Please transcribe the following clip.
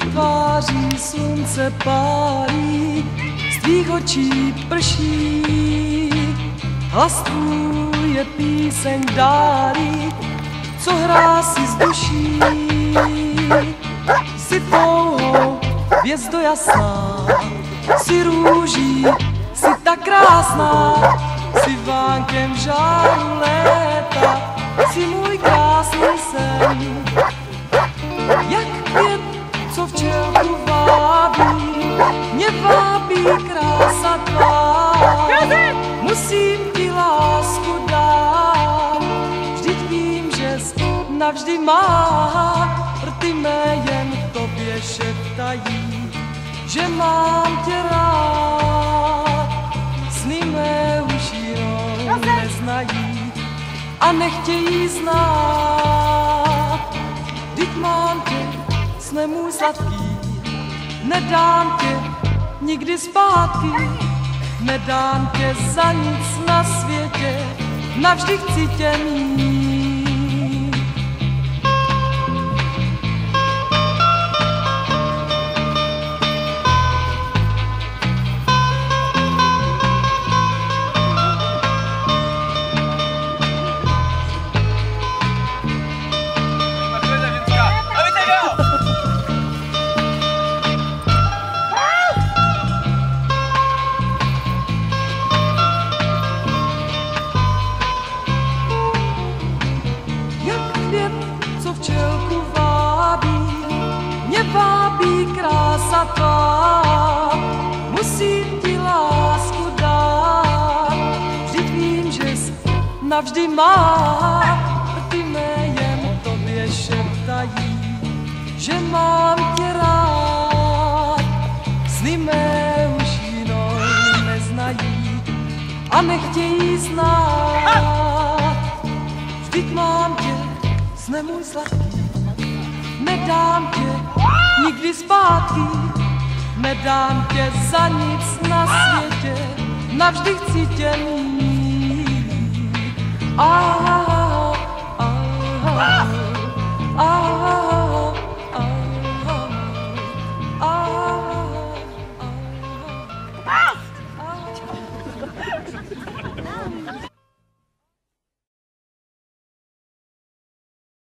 tváří slunce pálí, z tvých očí prší. Hlas je píseň dálí, co hrá si z duší. Jsi pouhou hvězdo jasná, jsi růží, jsi tak krásná, jsi vánkem žáru léta, jsi můj krása tvá. Musím ti lásku dát, vždyť vím, že jsi navždy má, rty mé jen tobě šeptají, že mám tě rád. Sny mé už jinou neznají a nechtějí znát. Vždyť mám tě, sne můj sladký, nedám tě nikdy zpátky, nedám tě za nic na světě, navždy chci tě mít. Tvá. Musím ti lásku dát, vždyť vím, že jsi navždy má. Ty mé jen tobě šeptají, že mám tě rád. Sny mé už jinou neznají a nechtějí znát. Vždyť mám tě, sne můj sladký, nedám tě nikdy zpátky, nedám tě za nic na světě, navždy chci tě mít. Ah, ah, ah, ah.